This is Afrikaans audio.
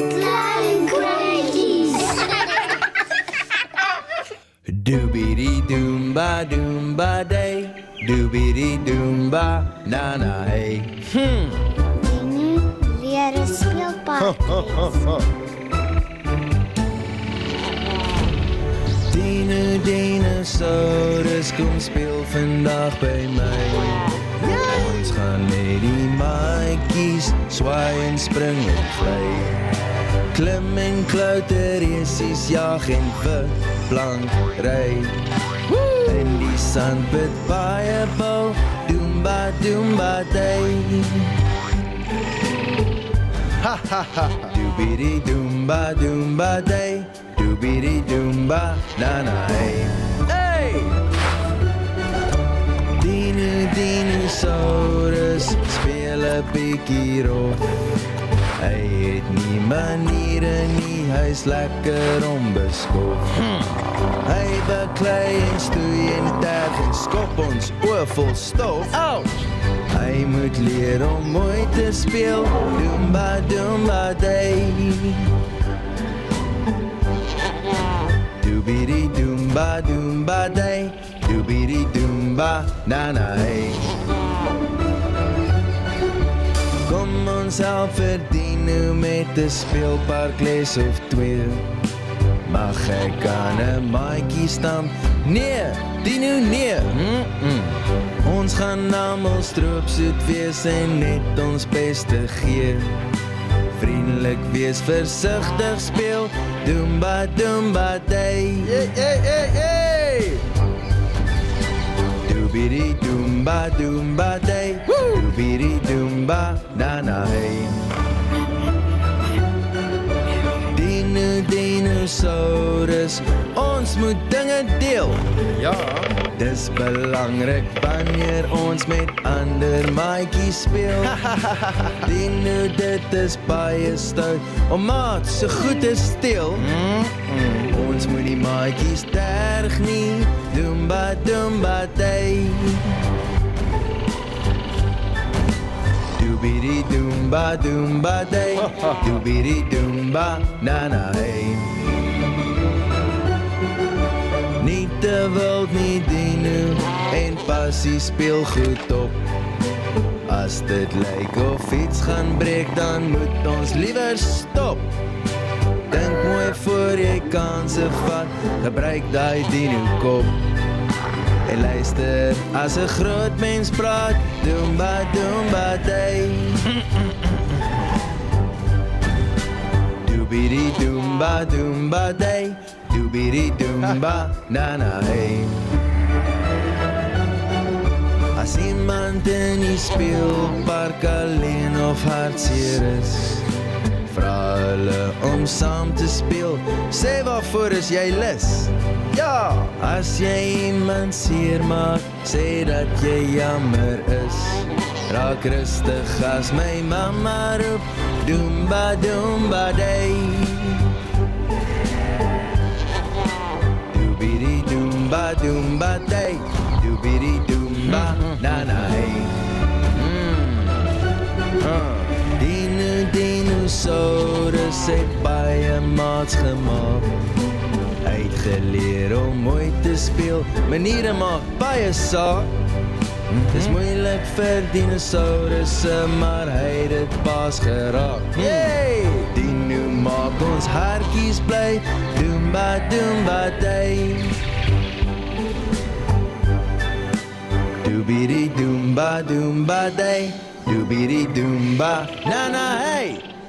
Doobity kwijtjes. ba doomba doomba day. Doobidi doomba na na hey. Hmm. En nu weer een speelpaard. Dine, Dine, kom speel vandaag bij mij. Ons gaan met die maaikies, zwaai en spring en. Klim en klouter, esies jag en verplank ry. In die sandpit baie bou, doomba doomba day. Ha ha ha. Doobie doomba doomba day. Doobie doomba na na hey. Hey! Dino dinosaurus speel 'n bietjie rof. Hy het nie maniere nie, hy's lekker onbeskof. Hmm. Hy beklei en stoei en terg en skop ons oë vol stof. Ouch! Hy moet leer om mooi te speel. Doomba doomba day. Doobie doomba doomba day. Doobie doomba na na hey. Kom ons help vir Dino met 'n speelparkles of twee. Mag ek aan 'n maatjie stamp? Nee, Dino nee. Mm -mm. Ons gaan almal stroopsoet wees en net ons bes te gee. Vriendelik wees, versigtig speel. Doomba doomba day. Hey hey hey hey. Doobie doomba doomba day. Doobie doomba na na hey. Dinosaurus, ons moet dinge deel. Ja. Dis belangrik wanneer ons met ander maatjies speel. Dino dit is baie stout om maat so goed te steel. Ons moet die maatjies terg nie. Doomba doomba day. Doobie doomba doomba day. Doobie doomba na na hey. je wilt niet dienen en passie speel goed op. Als dit lijkt of iets gaan breekt, dan moet ons liever stop. Denk mooi voor je kansen vat, gebruik die nu kop. En luister, als een groot mens praat, doen maar, doe maar, doen ba doomba doomba day. Doobie doomba na na hey. As iemand in die speelpark alleen of hartseer is, vra hulle om saam te speel. Sê waarvoor is jy lus? Ja, as jy iemand seermaak, sê dat jy jammer is. Raak rustig as my mamma roep, doomba doomba day. Doobie doomba doomba day. Doobie doomba na na hey. Dino dinosaurus het baie maats gemaak. Hy het geleer om mooi te speel. Maniere maak baie saak. Dis moeilik vir dinosourusse, maar hy het dit pas geraak. Hey! new marbles, hotkeys play, doom by doom by day. Doobity doom by doom by day, doobity doom by na na hey.